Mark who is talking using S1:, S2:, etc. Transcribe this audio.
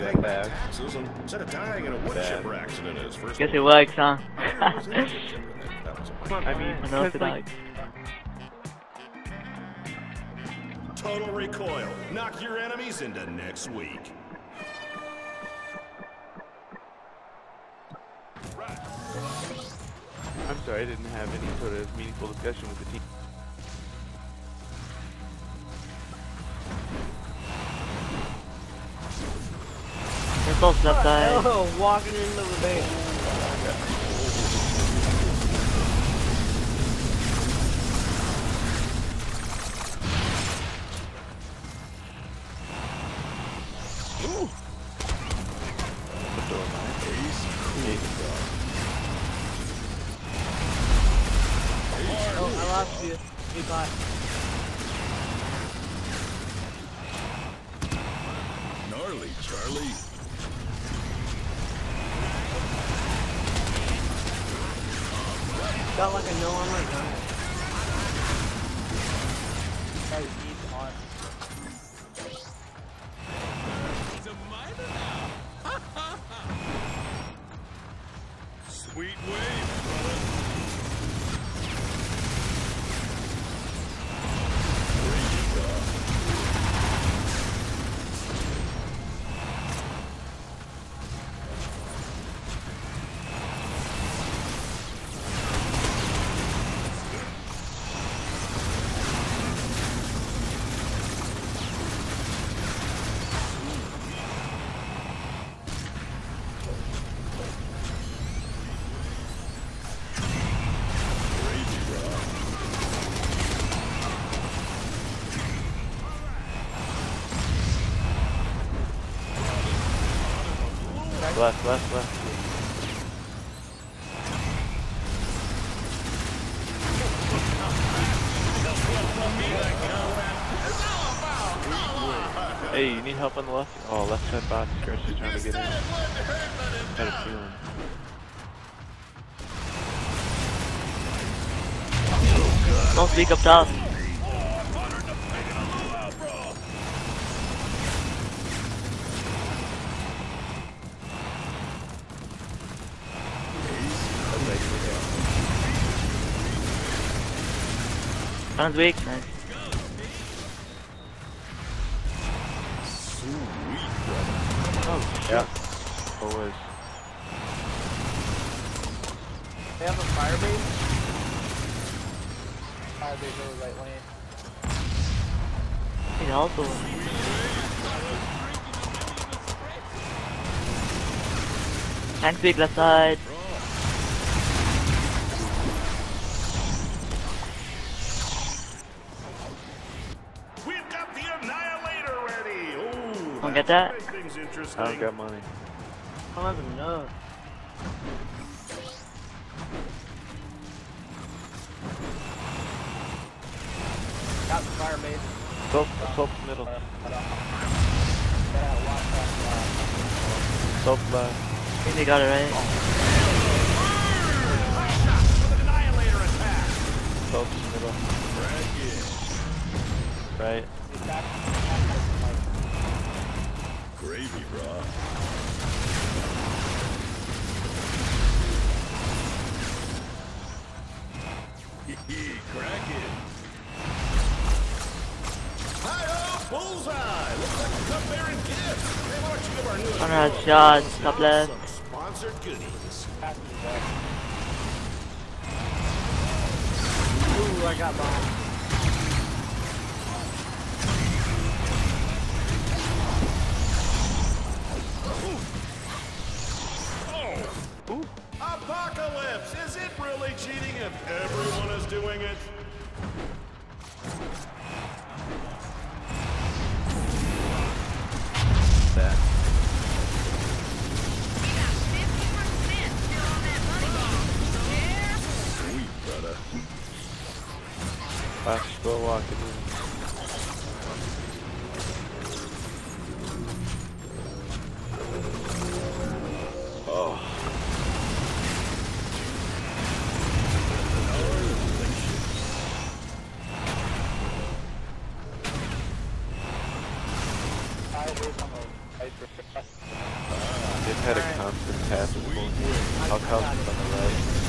S1: that fast.
S2: taxes and instead of dying in a wood chipper accident in his first
S3: Guess it works, huh?
S2: I was in a wood chipper then. That was a-
S1: I mean,
S3: Unorthodox.
S1: because like,
S2: Total recoil. Knock your enemies into next week.
S1: I'm sorry, I didn't have any sort of meaningful discussion with the team.
S3: It's all left.
S4: Oh, walking into the base. Oh, I lost you. You.
S2: Gnarly, Charlie.
S4: Got like a no armor gun.
S1: Left, left, left. Hey, you need help on the left? Oh, left side. Chris is trying to get in. Had a feeling.
S3: Don't speak up top. Sounds weak. Nice.
S1: Yeah. Always.
S4: They have a fire base? Fire base over right lane.
S3: He's also. Tank big left side.
S2: Ooh,
S3: Wanna get that?
S2: gonna make things interesting.
S1: I don't got money.
S4: I don't have enough. Got the fire base.
S1: Assault, assault middle.
S4: Gotta watch
S1: left.
S3: I think they got it right.
S2: Annihilator
S1: middle. Right.
S2: Gravy, bro. Crack it. Hi-oh, bullseye! Looks like a cupbearing gift. Hey, why don't you give our newest
S3: Hunter has
S2: hero
S3: shots,
S2: some
S3: top left.
S2: sponsored goodies.
S4: Ooh, I got bombed.
S2: Cheating if everyone is doing it?
S1: That.
S2: Sweet, brother.
S1: Flash slow walking in.
S4: They've
S1: had a constant
S4: pass.
S1: I'll
S4: count
S1: on the right.